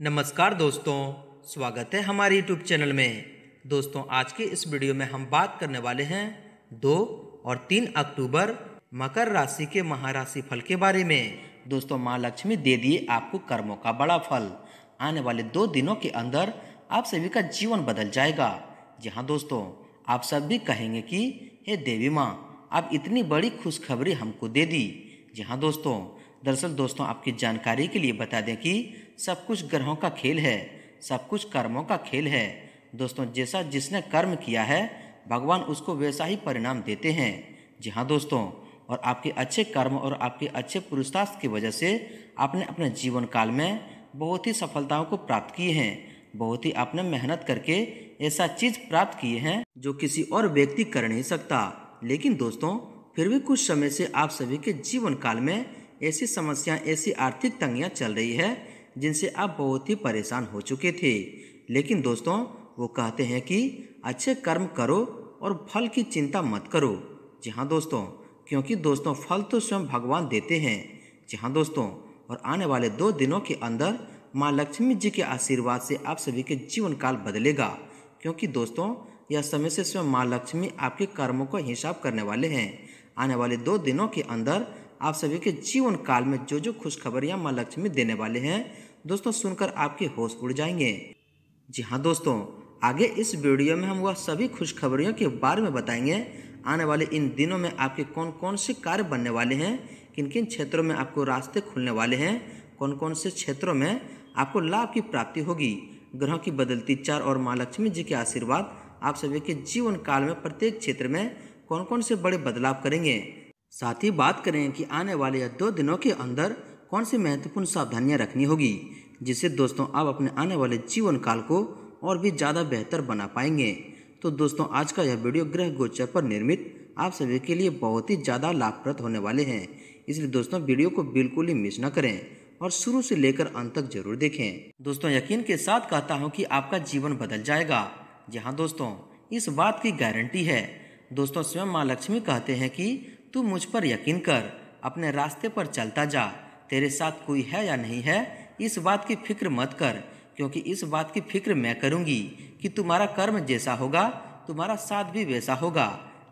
नमस्कार दोस्तों, स्वागत है हमारे यूट्यूब चैनल में। दोस्तों, आज के इस वीडियो में हम बात करने वाले हैं दो और तीन अक्टूबर मकर राशि के महाराशि फल के बारे में। दोस्तों माँ लक्ष्मी दे दिए आपको कर्मों का बड़ा फल। आने वाले दो दिनों के अंदर आप सभी का जीवन बदल जाएगा। जी हाँ दोस्तों, आप सब भी कहेंगे कि, हे देवी माँ, आप इतनी बड़ी खुशखबरी हमको दे दी। जी हाँ दोस्तों, दरअसल दोस्तों, आपकी जानकारी के लिए बता दें कि सब कुछ ग्रहों का खेल है, सब कुछ कर्मों का खेल है। दोस्तों, जैसा जिसने कर्म किया है, भगवान उसको वैसा ही परिणाम देते हैं। जी हाँ दोस्तों, और आपके अच्छे कर्म और आपके अच्छे पुरुषार्थ की वजह से आपने अपने जीवन काल में बहुत ही सफलताओं को प्राप्त किए हैं। बहुत ही आपने मेहनत करके ऐसा चीज़ प्राप्त किए हैं जो किसी और व्यक्ति कर नहीं सकता। लेकिन दोस्तों, फिर भी कुछ समय से आप सभी के जीवन काल में ऐसी समस्याएँ, ऐसी आर्थिक तंगियाँ चल रही है जिनसे आप बहुत ही परेशान हो चुके थे। लेकिन दोस्तों, वो कहते हैं कि अच्छे कर्म करो और फल की चिंता मत करो। जी हाँ दोस्तों, क्योंकि दोस्तों, फल तो स्वयं भगवान देते हैं। जी हाँ दोस्तों, और आने वाले दो दिनों के अंदर माँ लक्ष्मी जी के आशीर्वाद से आप सभी के जीवन काल बदलेगा। क्योंकि दोस्तों, यह समय से स्वयं माँ लक्ष्मी आपके कर्मों का हिसाब करने वाले हैं। आने वाले दो दिनों के अंदर आप सभी के जीवन काल में जो जो खुशखबरियाँ माँ लक्ष्मी देने वाले हैं दोस्तों सुनकर आपके होश उड़ जाएँगे। जी हाँ दोस्तों, आगे इस वीडियो में हम वह सभी खुशखबरियों के बारे में बताएँगे। आने वाले इन दिनों में आपके कौन कौन से कार्य बनने वाले हैं किन किन क्षेत्रों में आपको रास्ते खुलने वाले हैं कौन कौन से क्षेत्रों में आपको लाभ की प्राप्ति होगी, ग्रहों की बदलती चार और माँ लक्ष्मी जी के आशीर्वाद, आप सभी के जीवन काल में प्रत्येक क्षेत्र में कौन कौन से बड़े बदलाव करेंगे। साथ ही बात करें कि आने वाले दो दिनों के अंदर कौन सी महत्वपूर्ण सावधानियाँ रखनी होगी, जिससे दोस्तों आप अपने आने वाले जीवन काल को और भी ज़्यादा बेहतर बना पाएँगे? तो दोस्तों, आज का यह वीडियो ग्रह गोचर पर निर्मित आप सभी के लिए बहुत ही ज़्यादा लाभप्रद होने वाले हैं। इसलिए दोस्तों, वीडियो को बिल्कुल ही मिस न करें और शुरू से लेकर अंत तक ज़रूर देखें। दोस्तों, यकीन के साथ कहता हूँ कि आपका जीवन बदल जाएगा। जी हाँ दोस्तों, इस बात की गारंटी है। दोस्तों, स्वयं माँ लक्ष्मी कहते हैं कि तू मुझ पर यकीन कर, अपने रास्ते पर चलता जा। तेरे साथ कोई है या नहीं है, इस बात की फ़िक्र मत कर, क्योंकि इस बात की फ़िक्र मैं करूँगी कि तुम्हारा कर्म जैसा होगा, तुम्हारा साथ भी वैसा होगा।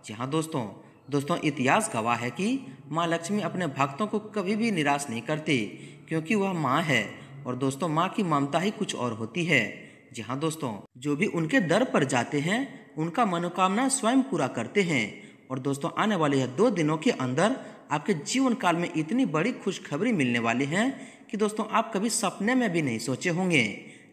जी हाँ दोस्तों दोस्तों इतिहास गवाह है कि माँ लक्ष्मी अपने भक्तों को कभी भी निराश नहीं करती, क्योंकि वह माँ है, और दोस्तों माँ की ममता ही कुछ और होती है। जी हाँ दोस्तों, जो भी उनके दर पर जाते हैं, उनका मनोकामना स्वयं पूरा करते हैं, और दोस्तों आने वाले दो दिनों के अंदर आपके जीवन काल में इतनी बड़ी खुशखबरी मिलने वाली है कि दोस्तों, आप कभी सपने में भी नहीं सोचे होंगे।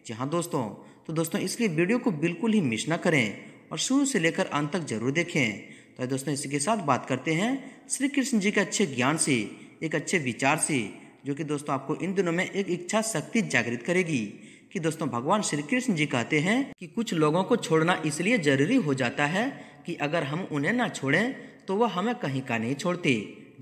जी हाँ दोस्तों तो दोस्तों, इसलिए वीडियो को बिल्कुल ही मिस ना करें और शुरू से लेकर अंत तक ज़रूर देखें। तो दोस्तों, इसी के साथ बात करते हैं श्री कृष्ण जी के अच्छे ज्ञान से, एक अच्छे विचार से, जो कि दोस्तों आपको इन दिनों में एक इच्छा शक्ति जागृत करेगी कि दोस्तों, भगवान श्री कृष्ण जी कहते हैं कि कुछ लोगों को छोड़ना इसलिए ज़रूरी हो जाता है कि अगर हम उन्हें ना छोड़ें तो वह हमें कहीं का नहीं छोड़ते।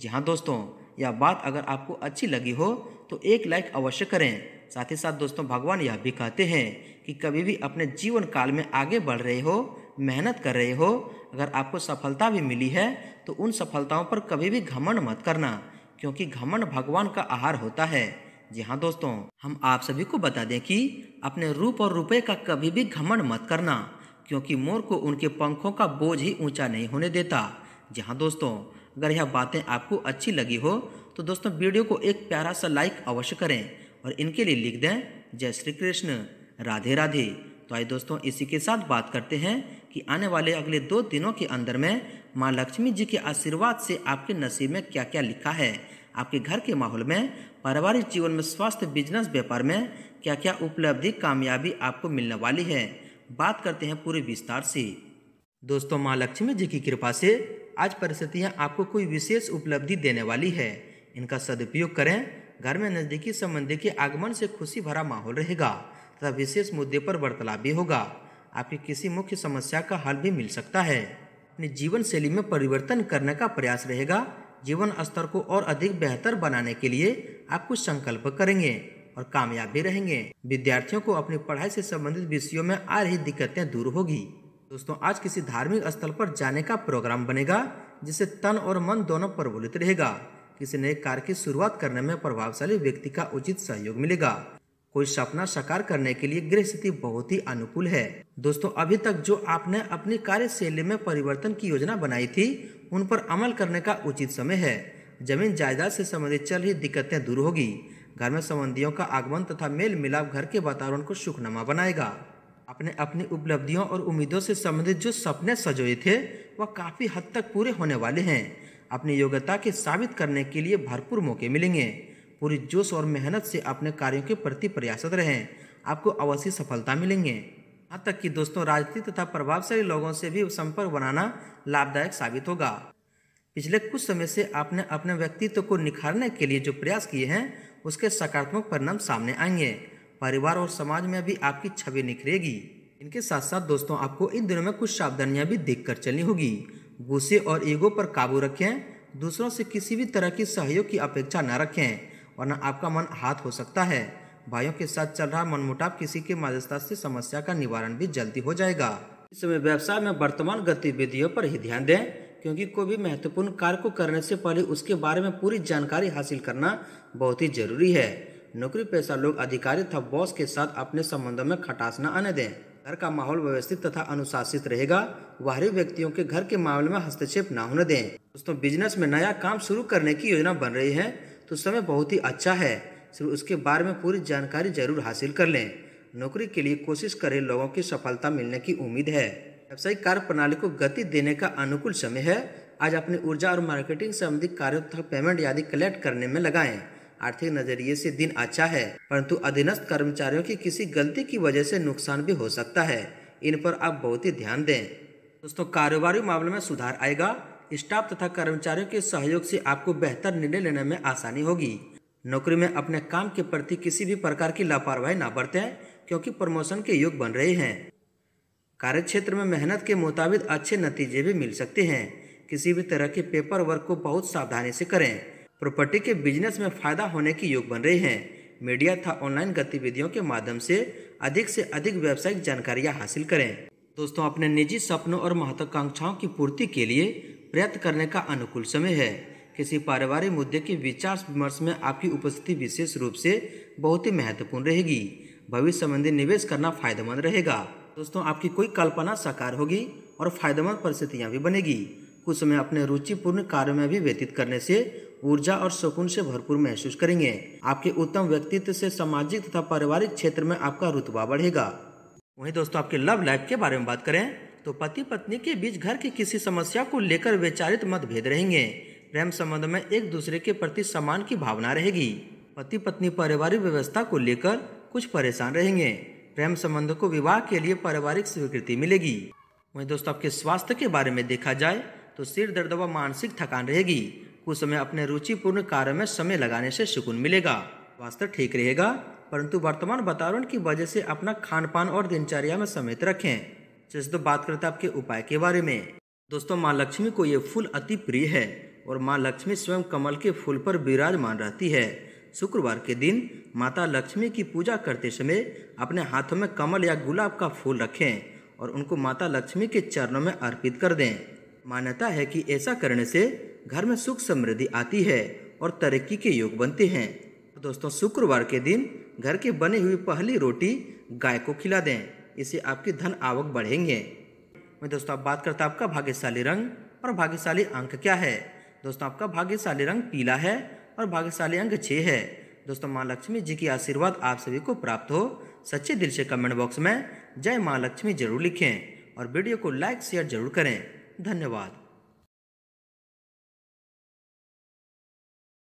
जी हाँ दोस्तों, यह बात अगर आपको अच्छी लगी हो तो एक लाइक अवश्य करें। साथ ही साथ दोस्तों, भगवान यह भी कहते हैं कि कभी भी अपने जीवन काल में आगे बढ़ रहे हो, मेहनत कर रहे हो, अगर आपको सफलता भी मिली है तो उन सफलताओं पर कभी भी घमंड मत करना, क्योंकि घमंड भगवान का आहार होता है। जी हाँ दोस्तों, हम आप सभी को बता दें कि अपने रूप और रुपए का कभी भी घमंड मत करना, क्योंकि मोर को उनके पंखों का बोझ ही ऊँचा नहीं होने देता। जी हाँ दोस्तों अगर यह बातें आपको अच्छी लगी हो तो दोस्तों वीडियो को एक प्यारा सा लाइक अवश्य करें और इनके लिए लिख दें, जय श्री कृष्ण, राधे राधे। तो आइए दोस्तों इसी के साथ बात करते हैं कि आने वाले अगले दो दिनों के अंदर में माँ लक्ष्मी जी के आशीर्वाद से आपके नसीब में क्या क्या लिखा है, आपके घर के माहौल में, पारिवारिक जीवन में, स्वास्थ्य बिज़नेस व्यापार में क्या क्या उपलब्धि, कामयाबी आपको मिलने वाली है। बात करते हैं पूरे विस्तार से। दोस्तों माँ लक्ष्मी जी की कृपा से आज परिस्थितियाँ आपको कोई विशेष उपलब्धि देने वाली है। इनका सदुपयोग करें। घर में नजदीकी संबंधी के आगमन से खुशी भरा माहौल रहेगा, तथा विशेष मुद्दे पर वार्तालाप भी होगा। आपकी किसी मुख्य समस्या का हल भी मिल सकता है। अपनी जीवन शैली में परिवर्तन करने का प्रयास रहेगा। जीवन स्तर को और अधिक बेहतर बनाने के लिए आप कुछ संकल्प करेंगे और कामयाब भी रहेंगे। विद्यार्थियों को अपनी पढ़ाई से संबंधित विषयों में आ रही दिक्कतें दूर होगी। दोस्तों, आज किसी धार्मिक स्थल पर जाने का प्रोग्राम बनेगा, जिससे तन और मन दोनों प्रबुलित रहेगा। किसी नए कार्य की शुरुआत करने में प्रभावशाली व्यक्ति का उचित सहयोग मिलेगा। कोई सपना साकार करने के लिए गृह स्थिति बहुत ही अनुकूल है। दोस्तों, अभी तक जो आपने अपनी कार्यशैली में परिवर्तन की योजना बनाई थी, उन पर अमल करने का उचित समय है। ज़मीन जायदाद से संबंधित चल रही दिक्कतें दूर होगी। घर में संबंधियों का आगमन तथा मेल मिलाप घर के वातावरण को सुखनमा बनाएगा। आपने अपनी उपलब्धियों और उम्मीदों से संबंधित जो सपने सजोए थे, वह काफ़ी हद तक पूरे होने वाले हैं। अपनी योग्यता के साबित करने के लिए भरपूर मौके मिलेंगे। पूरी जोश और मेहनत से अपने कार्यों के प्रति प्रयासरत रहें। आपको अवश्य सफलता मिलेंगे। यहाँ तक कि दोस्तों, राजनीति तथा प्रभावशाली लोगों से भी संपर्क बनाना लाभदायक साबित होगा। पिछले कुछ समय से आपने अपने व्यक्तित्व को निखारने के लिए जो प्रयास किए हैं, उसके सकारात्मक परिणाम सामने आएँगे। परिवार और समाज में भी आपकी छवि निखरेगी। इनके साथ साथ दोस्तों, आपको इन दिनों में कुछ सावधानियाँ भी देखकर चलनी होगी। गुस्से और ईगो पर काबू रखें। दूसरों से किसी भी तरह की सहयोग की अपेक्षा न रखें, वरना आपका मन हाथ हो सकता है। भाइयों के साथ चल रहा मनमुटाव किसी के मध्यस्थता से समस्या का निवारण भी जल्दी हो जाएगा। इस समय व्यवसाय में वर्तमान गतिविधियों पर ही ध्यान दें, क्योंकि कोई भी महत्वपूर्ण कार्य को करने से पहले उसके बारे में पूरी जानकारी हासिल करना बहुत ही ज़रूरी है। नौकरी पेशा लोग अधिकारी तथा बॉस के साथ अपने संबंधों में खटास न आने दें। घर का माहौल व्यवस्थित तथा अनुशासित रहेगा। बाहरी व्यक्तियों के घर के मामले में हस्तक्षेप न होने दें। दोस्तों बिज़नेस में नया काम शुरू करने की योजना बन रही है तो समय बहुत ही अच्छा है। सिर्फ़ उसके बारे में पूरी जानकारी ज़रूर हासिल कर लें। नौकरी के लिए कोशिश कर लोगों की सफलता मिलने की उम्मीद है। व्यवसायिक कार्य प्रणाली को गति देने का अनुकूल समय है। आज अपनी ऊर्जा और मार्केटिंग संबंधी कार्यों तथा पेमेंट आदि कलेक्ट करने में लगाएँ। आर्थिक नज़रिए से दिन अच्छा है, परंतु अधीनस्थ कर्मचारियों की किसी गलती की वजह से नुकसान भी हो सकता है। इन पर आप बहुत ही ध्यान दें। दोस्तों, कारोबारी मामले में सुधार आएगा। स्टाफ तथा कर्मचारियों के सहयोग से आपको बेहतर निर्णय लेने में आसानी होगी। नौकरी में अपने काम के प्रति किसी भी प्रकार की लापरवाही न बरतें, क्योंकि प्रमोशन के योग बन रहे हैं। कार्य क्षेत्र में मेहनत के मुताबिक अच्छे नतीजे भी मिल सकते हैं। किसी भी तरह के पेपर वर्क को बहुत सावधानी से करें। प्रॉपर्टी के बिज़नेस में फ़ायदा होने की योग बन रहे हैं। मीडिया तथा ऑनलाइन गतिविधियों के माध्यम से अधिक से अधिक व्यावसायिक जानकारियाँ हासिल करें। दोस्तों, अपने निजी सपनों और महत्वाकांक्षाओं की पूर्ति के लिए प्रयत्न करने का अनुकूल समय है। किसी पारिवारिक मुद्दे के विचार विमर्श में आपकी उपस्थिति विशेष रूप से बहुत ही महत्वपूर्ण रहेगी। भविष्य संबंधी निवेश करना फ़ायदेमंद रहेगा। दोस्तों, आपकी कोई कल्पना साकार होगी और फ़ायदेमंद परिस्थितियाँ भी बनेगी। कुछ समय अपने रुचिपूर्ण कार्य में भी व्यतीत करने से ऊर्जा और सुकून से भरपूर महसूस करेंगे। आपके उत्तम व्यक्तित्व से सामाजिक तथा पारिवारिक क्षेत्र में आपका रुतबा बढ़ेगा। वहीं दोस्तों, आपके लव लाइफ के बारे में बात करें तो पति पत्नी के बीच घर की किसी समस्या को लेकर विचारित मतभेद रहेंगे। प्रेम संबंध में एक दूसरे के प्रति सम्मान की भावना रहेगी। पति पत्नी पारिवारिक व्यवस्था को लेकर कुछ परेशान रहेंगे। प्रेम संबंध को विवाह के लिए पारिवारिक स्वीकृति मिलेगी। वहीं दोस्तों, आपके स्वास्थ्य के बारे में देखा जाए तो सिर दर्द व मानसिक थकान रहेगी। कुछ समय अपने रुचिपूर्ण कार्य में समय लगाने से सुकून मिलेगा। स्वास्थ्य ठीक रहेगा, परंतु वर्तमान वातावरण की वजह से अपना खान पान और दिनचर्या में समेत रखें। जैसे तो बात करते आपके उपाय के बारे में। दोस्तों, माँ लक्ष्मी को ये फूल अति प्रिय है और माँ लक्ष्मी स्वयं कमल के फूल पर विराजमान रहती है। शुक्रवार के दिन माता लक्ष्मी की पूजा करते समय अपने हाथों में कमल या गुलाब का फूल रखें और उनको माता लक्ष्मी के चरणों में अर्पित कर दें। मान्यता है कि ऐसा करने से घर में सुख समृद्धि आती है और तरक्की के योग बनते हैं। तो दोस्तों, शुक्रवार के दिन घर की बनी हुई पहली रोटी गाय को खिला दें। इससे आपकी धन आवक बढ़ेंगे। मैं दोस्तों आप बात करता आपका भाग्यशाली रंग और भाग्यशाली अंक क्या है? दोस्तों, आपका भाग्यशाली रंग पीला है और भाग्यशाली अंक छः है। दोस्तों, माँ लक्ष्मी जी की आशीर्वाद आप सभी को प्राप्त हो। सच्चे दिल से कमेंट बॉक्स में जय माँ लक्ष्मी ज़रूर लिखें और वीडियो को लाइक, शेयर ज़रूर करें। धन्यवाद।